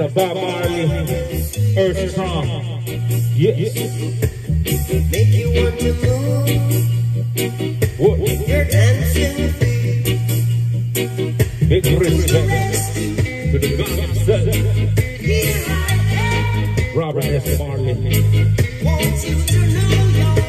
the Bob Marley, Earth Strong. Yes. Make you want to move what? your dancing feet. Big respect to the God Robert S. Marley. Want you to know your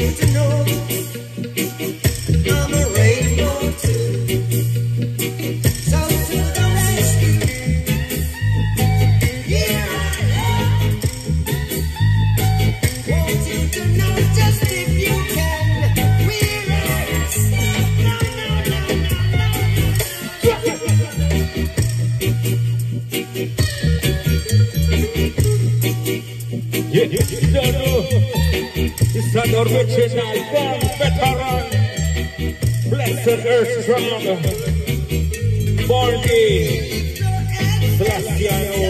need to know. It's another original one veteran, blessed earth strong, born day, Celestiano.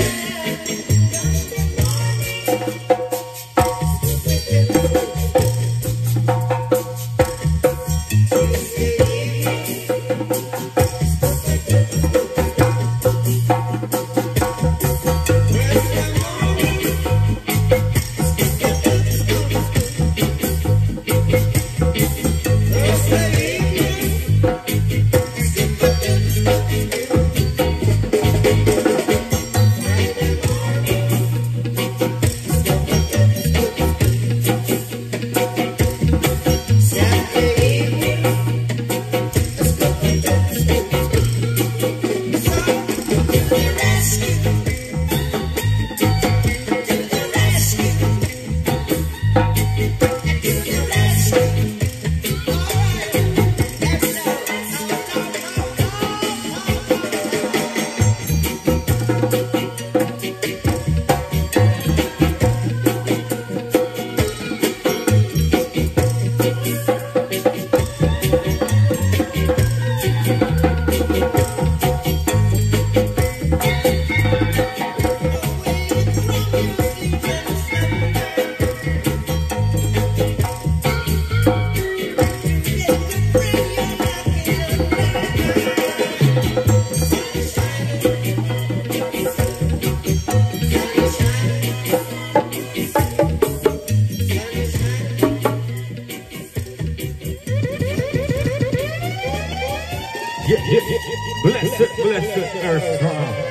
Yeah, yeah, yeah. Blessed, blessed earth.